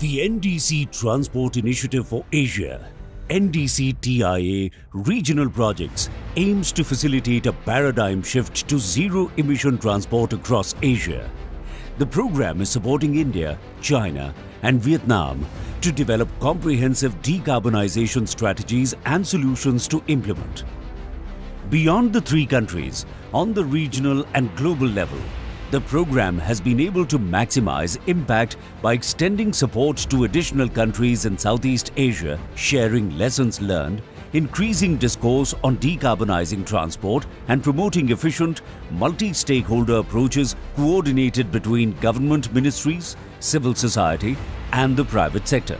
The NDC Transport Initiative for Asia, NDC TIA Regional Projects, aims to facilitate a paradigm shift to zero emission transport across Asia. The program is supporting India, China, and Vietnam to develop comprehensive decarbonization strategies and solutions to implement. Beyond the three countries, on the regional and global level, the program has been able to maximize impact by extending support to additional countries in Southeast Asia, sharing lessons learned, increasing discourse on decarbonizing transport and promoting efficient, multi-stakeholder approaches coordinated between government ministries, civil society and the private sector.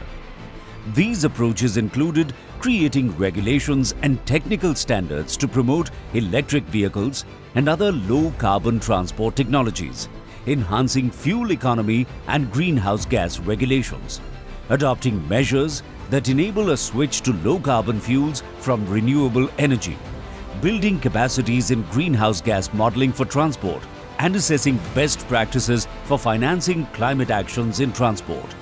These approaches included creating regulations and technical standards to promote electric vehicles and other low-carbon transport technologies, enhancing fuel economy and greenhouse gas regulations, adopting measures that enable a switch to low-carbon fuels from renewable energy, building capacities in greenhouse gas modeling for transport, and assessing best practices for financing climate actions in transport.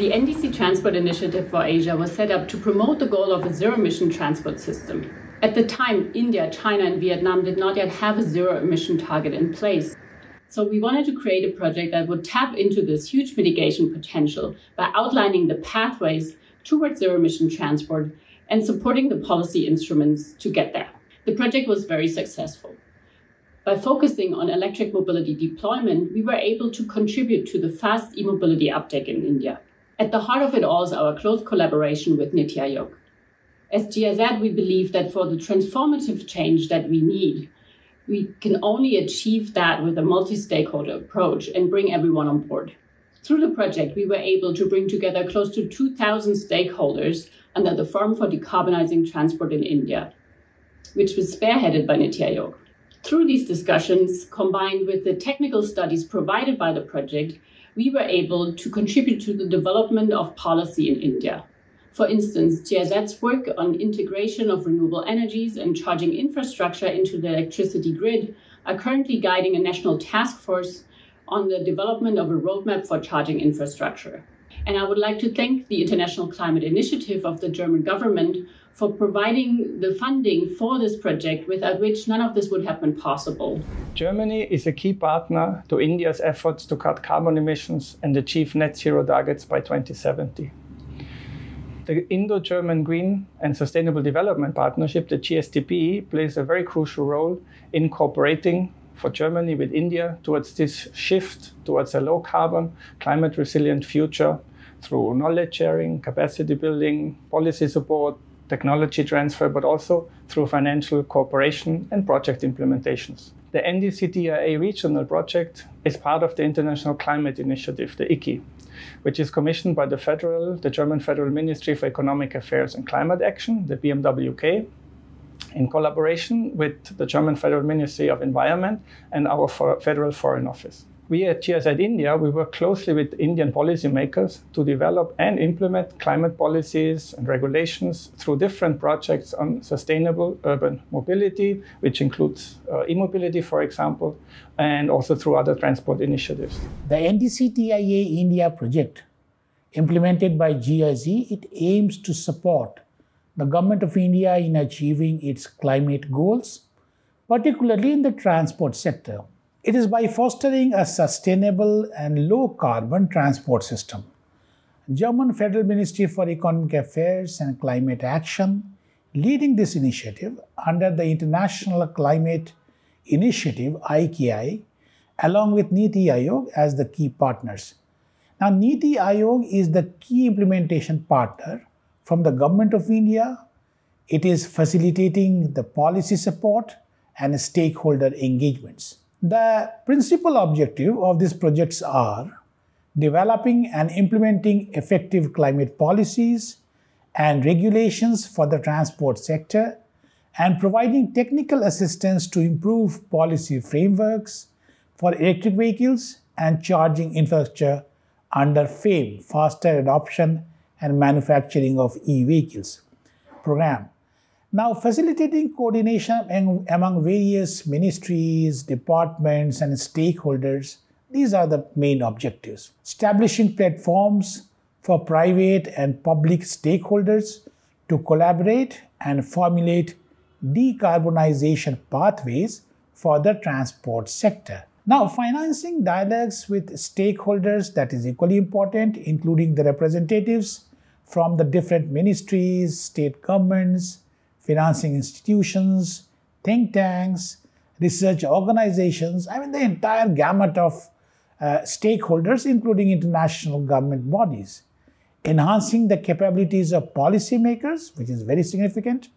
The NDC Transport Initiative for Asia was set up to promote the goal of a zero emission transport system. At the time, India, China, and Vietnam did not yet have a zero emission target in place. So we wanted to create a project that would tap into this huge mitigation potential by outlining the pathways towards zero emission transport and supporting the policy instruments to get there. The project was very successful. By focusing on electric mobility deployment, we were able to contribute to the fast e-mobility uptake in India. At the heart of it all is our close collaboration with Niti Aayog. As GIZ, we believe that for the transformative change that we need, we can only achieve that with a multi-stakeholder approach and bring everyone on board. Through the project, we were able to bring together close to 2,000 stakeholders under the Forum for Decarbonizing Transport in India, which was spearheaded by Niti Aayog. Through these discussions, combined with the technical studies provided by the project, we were able to contribute to the development of policy in India. For instance, GIZ's work on integration of renewable energies and charging infrastructure into the electricity grid are currently guiding a national task force on the development of a roadmap for charging infrastructure. And I would like to thank the International Climate Initiative of the German government for providing the funding for this project, without which none of this would have been possible. Germany is a key partner to India's efforts to cut carbon emissions and achieve net zero targets by 2070. The Indo German Green and Sustainable Development Partnership, the GSDP, plays a very crucial role in cooperating for Germany with India towards this shift towards a low carbon, climate resilient future through knowledge sharing, capacity building, policy support, technology transfer, but also through financial cooperation and project implementations. The NDC-TIA regional project is part of the International Climate Initiative, the ICI, which is commissioned by the federal, the German Federal Ministry for Economic Affairs and Climate Action, the BMWK, in collaboration with the German Federal Ministry of Environment and our Federal Foreign Office we at GIZ India, we work closely with Indian policymakers to develop and implement climate policies and regulations through different projects on sustainable urban mobility, which includes uh, e-mobility, for example, and also through other transport initiatives. The NDC-TIA India project, implemented by GIZ, it aims to support the Government of India in achieving its climate goals, particularly in the transport sector. It is by fostering a sustainable and low carbon transport system. German Federal Ministry for Economic Affairs and Climate Action leading this initiative under the International Climate Initiative IKI along with Niti Aayog as the key partners. Now Niti Aayog is the key implementation partner from the government of India. It is facilitating the policy support and stakeholder engagements. The principal objective of these projects are developing and implementing effective climate policies and regulations for the transport sector and providing technical assistance to improve policy frameworks for electric vehicles and charging infrastructure under FAME, Faster Adoption and Manufacturing of E-Vehicles program. Now, facilitating coordination among various ministries, departments, and stakeholders, these are the main objectives. Establishing platforms for private and public stakeholders to collaborate and formulate decarbonization pathways for the transport sector. Now, financing dialogues with stakeholders that is equally important, including the representatives from the different ministries, state governments, financing institutions, think tanks, research organizations, I mean, the entire gamut of uh, stakeholders, including international government bodies. Enhancing the capabilities of policymakers, which is very significant,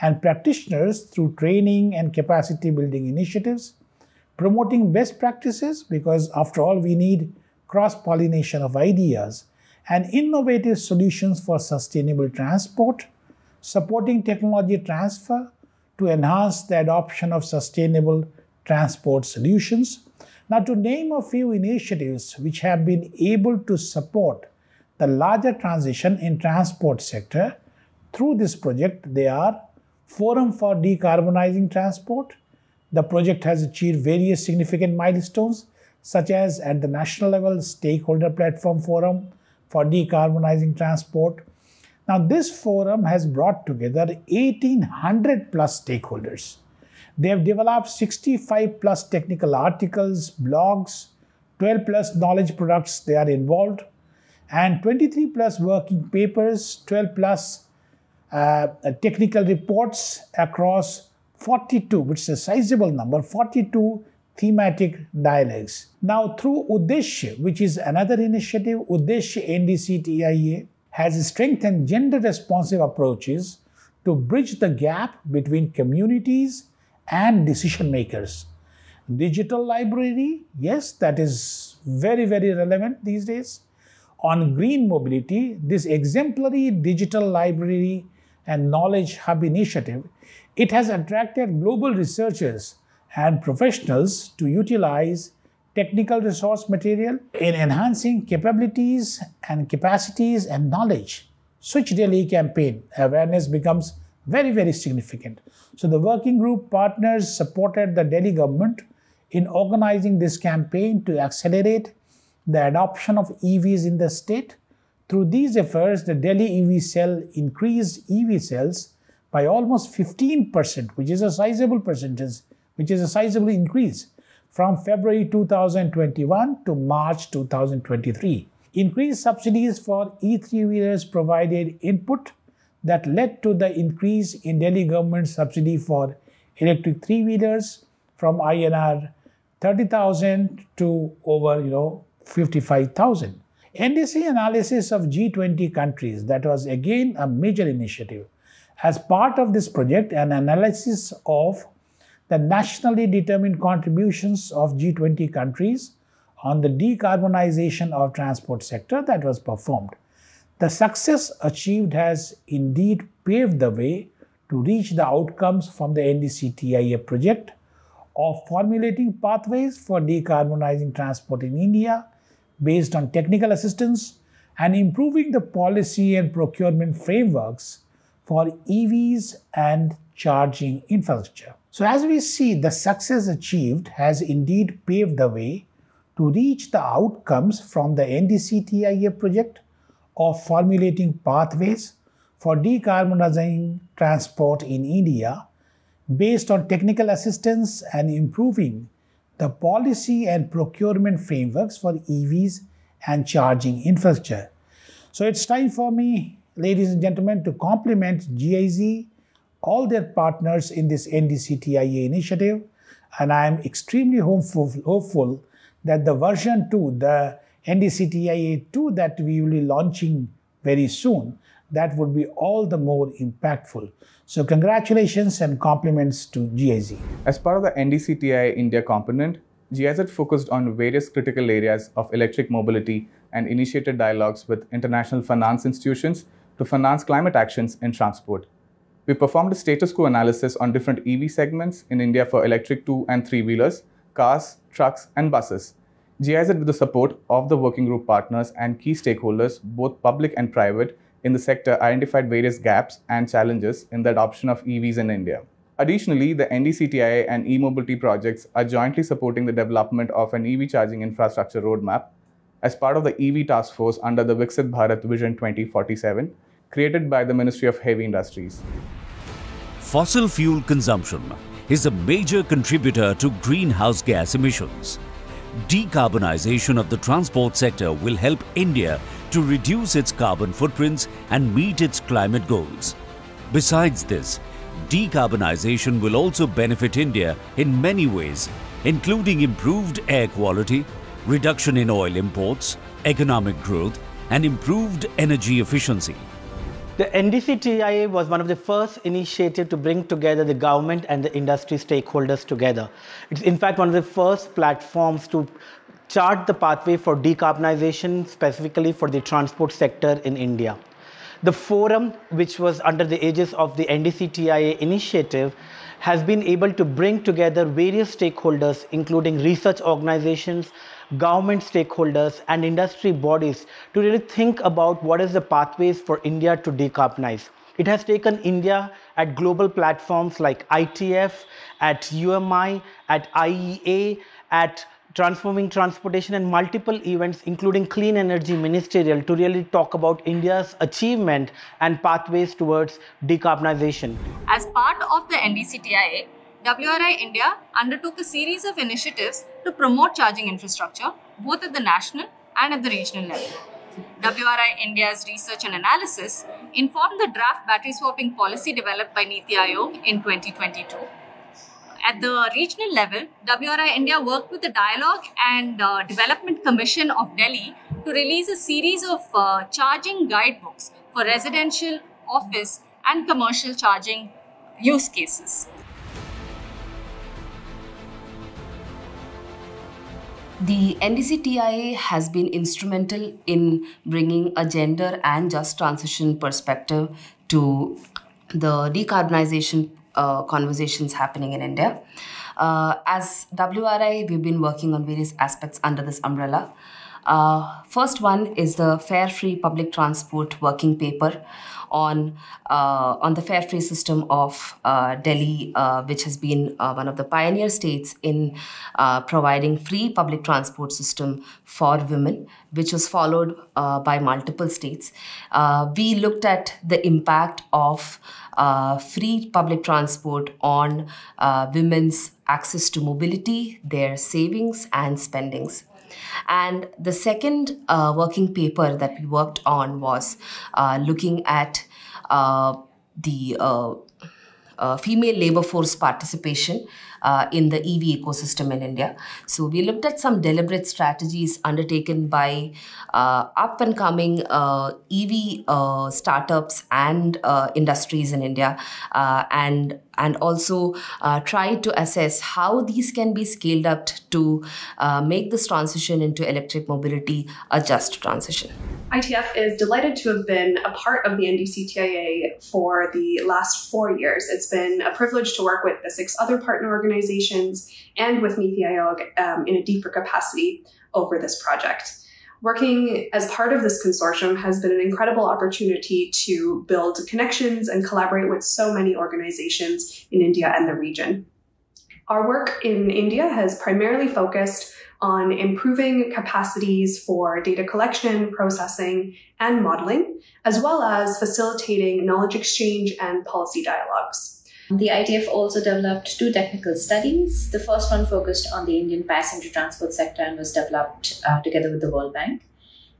and practitioners through training and capacity building initiatives, promoting best practices, because after all, we need cross pollination of ideas and innovative solutions for sustainable transport, supporting technology transfer to enhance the adoption of sustainable transport solutions. Now, to name a few initiatives which have been able to support the larger transition in transport sector through this project, they are Forum for Decarbonizing Transport. The project has achieved various significant milestones, such as at the national level, Stakeholder Platform Forum for Decarbonizing Transport. Now, this forum has brought together 1800 plus stakeholders. They have developed 65 plus technical articles, blogs, 12 plus knowledge products they are involved, and 23 plus working papers, 12 plus uh, technical reports across 42, which is a sizable number, 42 thematic dialogues. Now, through Uddeshya, which is another initiative, Uddeshya NDC TIA has strengthened gender responsive approaches to bridge the gap between communities and decision makers. Digital library, yes, that is very, very relevant these days. On green mobility, this exemplary digital library and knowledge hub initiative, it has attracted global researchers and professionals to utilize technical resource material in enhancing capabilities and capacities and knowledge. Switch Delhi campaign awareness becomes very, very significant. So the working group partners supported the Delhi government in organizing this campaign to accelerate the adoption of EVs in the state through these efforts, the Delhi EV cell increased EV cells by almost 15%, which is a sizable percentage, which is a sizable increase from February 2021 to March 2023. Increased subsidies for E3 wheelers provided input that led to the increase in Delhi government subsidy for electric three wheelers from INR 30,000 to over you know 55,000. NDC analysis of G20 countries, that was again a major initiative. As part of this project, an analysis of the nationally determined contributions of G20 countries on the decarbonization of transport sector that was performed. The success achieved has indeed paved the way to reach the outcomes from the NDC TIA project of formulating pathways for decarbonizing transport in India based on technical assistance and improving the policy and procurement frameworks for EVs and charging infrastructure. So, as we see, the success achieved has indeed paved the way to reach the outcomes from the NDCTIA project of formulating pathways for decarbonizing transport in India based on technical assistance and improving the policy and procurement frameworks for EVs and charging infrastructure. So it's time for me, ladies and gentlemen, to compliment GIZ, all their partners in this NDCTIA initiative, and I am extremely hopeful, hopeful that the version 2, the NDCTIA 2 that we will be launching very soon, that would be all the more impactful. So congratulations and compliments to GIZ. As part of the NDCTIA India component, GIZ focused on various critical areas of electric mobility and initiated dialogues with international finance institutions to finance climate actions in transport. We performed a status quo analysis on different EV segments in India for electric two and three wheelers, cars, trucks, and buses. GIZ, with the support of the working group partners and key stakeholders, both public and private, in the sector identified various gaps and challenges in the adoption of EVs in India. Additionally, the NDCTI and e-mobility projects are jointly supporting the development of an EV charging infrastructure roadmap. as part of the EV task force under the Viksit Bharat Vision 2047, created by the Ministry of Heavy Industries. Fossil fuel consumption is a major contributor to greenhouse gas emissions. Decarbonization of the transport sector will help India to reduce its carbon footprints and meet its climate goals. Besides this, decarbonization will also benefit India in many ways, including improved air quality, reduction in oil imports, economic growth, and improved energy efficiency. The NDC-TIA was one of the first initiatives to bring together the government and the industry stakeholders together. It's in fact one of the first platforms to chart the pathway for decarbonization, specifically for the transport sector in India. The forum, which was under the aegis of the NDC-TIA initiative, has been able to bring together various stakeholders, including research organizations, government stakeholders and industry bodies to really think about what is the pathways for India to decarbonize. It has taken India at global platforms like ITF, at UMI, at IEA, at transforming transportation and multiple events including clean energy ministerial to really talk about india's achievement and pathways towards decarbonization as part of the ndctia WRI India undertook a series of initiatives to promote charging infrastructure both at the national and at the regional level. WRI India's research and analysis informed the draft battery swapping policy developed by Niti Aayog in 2022. At the regional level, WRI India worked with the Dialogue and uh, Development Commission of Delhi to release a series of uh, charging guidebooks for residential, office, and commercial charging use cases. The NDC-TIA has been instrumental in bringing a gender and just transition perspective to the decarbonization uh, conversations happening in India. Uh, as WRI, we've been working on various aspects under this umbrella. Uh, first one is the Fare Free Public Transport Working Paper, on uh, on the fare free system of uh, Delhi, uh, which has been one of the pioneer states in providing free public transport system for women, which was followed by multiple states. we looked at the impact of free public transport on women's access to mobility, their savings and spendings. And the second uh, working paper that we worked on was uh, looking at uh, the uh, uh, female labor force participation in the EV ecosystem in India. So we looked at some deliberate strategies undertaken by up and coming EV startups and industries in India and and also try to assess how these can be scaled up to make this transition into electric mobility a just transition. ITF is delighted to have been a part of the NDCTIA for the last four years. It's been a privilege to work with the six other partner organizations and with Aayog um, in a deeper capacity over this project. Working as part of this consortium has been an incredible opportunity to build connections and collaborate with so many organizations in India and the region. Our work in India has primarily focused on improving capacities for data collection, processing, and modeling, as well as facilitating knowledge exchange and policy dialogues. The ITF also developed two technical studies. The first one focused on the Indian passenger transport sector and was developed uh, together with the World Bank.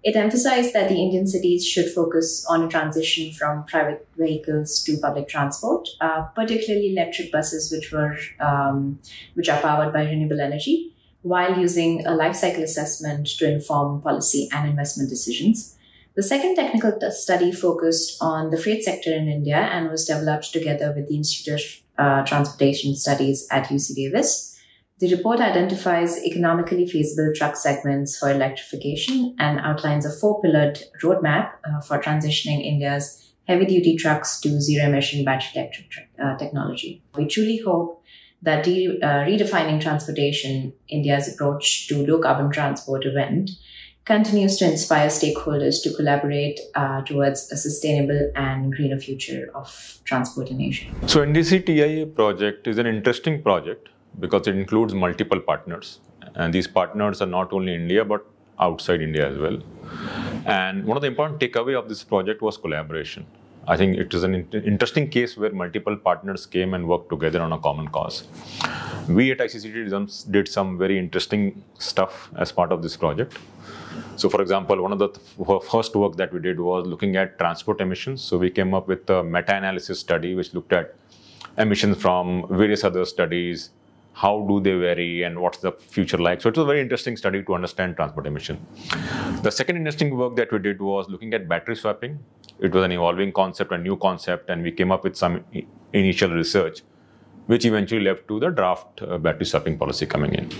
It emphasized that the Indian cities should focus on a transition from private vehicles to public transport, uh, particularly electric buses, which were um, which are powered by renewable energy while using a life cycle assessment to inform policy and investment decisions. The second technical study focused on the freight sector in India and was developed together with the Institute of uh, Transportation Studies at UC Davis. The report identifies economically feasible truck segments for electrification and outlines a four pillared roadmap uh, for transitioning India's heavy duty trucks to zero emission battery electric uh, technology. We truly hope that de- uh, redefining transportation, India's approach to low carbon transport event, continues to inspire stakeholders to collaborate uh, towards a sustainable and greener future of transport in Asia. So, NDC TIA project is an interesting project because it includes multiple partners. And these partners are not only India but outside India as well. And one of the important takeaway of this project was collaboration. I think it is an interesting case where multiple partners came and worked together on a common cause. We at ICCT did some, did some very interesting stuff as part of this project. So, for example, one of the th- first work that we did was looking at transport emissions. So, we came up with a meta-analysis study which looked at emissions from various other studies, how do they vary and what's the future like. So it was a very interesting study to understand transport emission. The second interesting work that we did was looking at battery swapping. It was an evolving concept, a new concept, and we came up with some initial research, which eventually led to the draft uh, battery swapping policy coming in.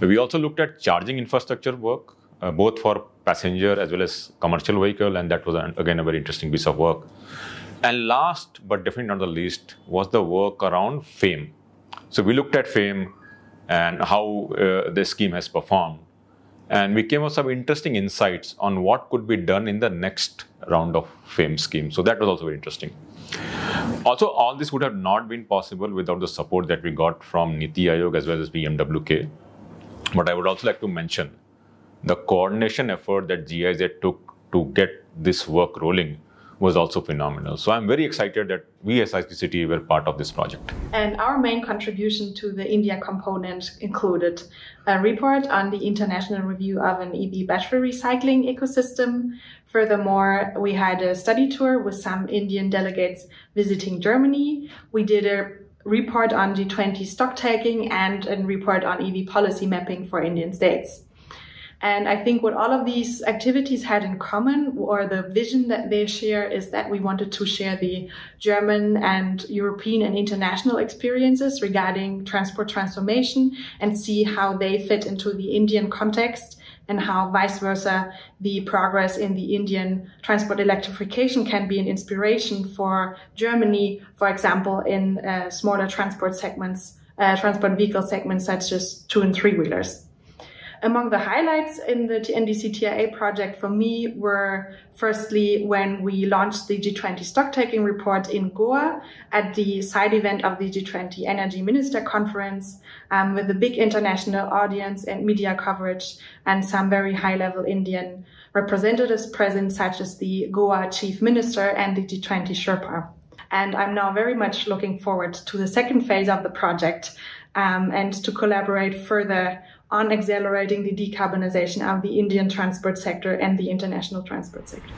We also looked at charging infrastructure work, uh, both for passenger as well as commercial vehicle, and that was an, again a very interesting piece of work. And last, but definitely not the least, was the work around FAME. So we looked at FAME and how uh, the scheme has performed. And we came up with some interesting insights on what could be done in the next round of FAME scheme. So that was also very interesting. Also, all this would have not been possible without the support that we got from Niti Aayog as well as BMWK. But I would also like to mention the coordination effort that GIZ took to get this work rolling was also phenomenal. So I'm very excited that we as ICCT were part of this project. And our main contribution to the India component included a report on the international review of an EV battery recycling ecosystem. Furthermore, we had a study tour with some Indian delegates visiting Germany. We did a report on G20 stock taking and a report on EV policy mapping for Indian states. And I think what all of these activities had in common or the vision that they share is that we wanted to share the German and European and international experiences regarding transport transformation and see how they fit into the Indian context and how vice versa the progress in the Indian transport electrification can be an inspiration for Germany, for example, in uh, smaller transport segments, uh, transport vehicle segments such as two and three wheelers. Among the highlights in the NDC-TIA project for me were firstly when we launched the G20 stocktaking report in Goa at the side event of the G20 Energy Minister Conference um, with a big international audience and media coverage and some very high level Indian representatives present such as the Goa Chief Minister and the G20 Sherpa. And I'm now very much looking forward to the second phase of the project um, and to collaborate further on accelerating the decarbonization of the Indian transport sector and the international transport sector.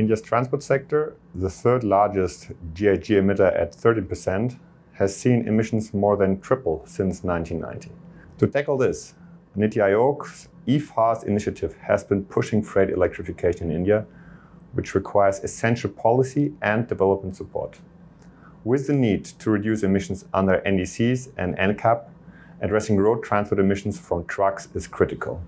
India's transport sector, the third largest GHG emitter at 30%, has seen emissions more than triple since 1990. To tackle this, Niti Aayog's eFast initiative has been pushing freight electrification in India, which requires essential policy and development support. With the need to reduce emissions under NDCs and NCAP, addressing road transport emissions from trucks is critical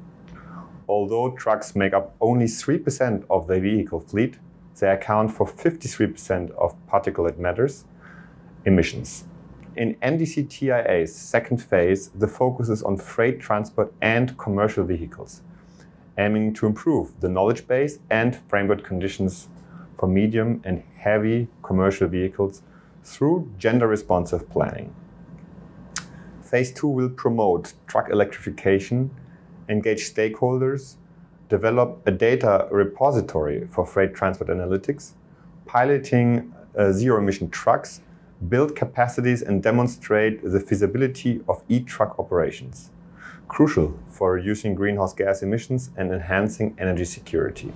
although trucks make up only 3% of the vehicle fleet, they account for 53% of particulate matters emissions. In NDC TIA's second phase, the focus is on freight transport and commercial vehicles, aiming to improve the knowledge base and framework conditions for medium and heavy commercial vehicles through gender responsive planning. Phase 2 will promote truck electrification engage stakeholders, develop a data repository for freight transport analytics, piloting uh, zero emission trucks, build capacities and demonstrate the feasibility of e-truck operations, crucial for reducing greenhouse gas emissions and enhancing energy security.